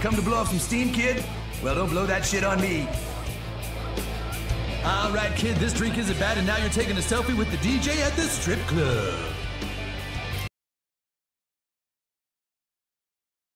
Come to blow off some steam, kid? Well, don't blow that shit on me. All right, kid, this drink isn't bad, and now you're taking a selfie with the DJ at the strip club.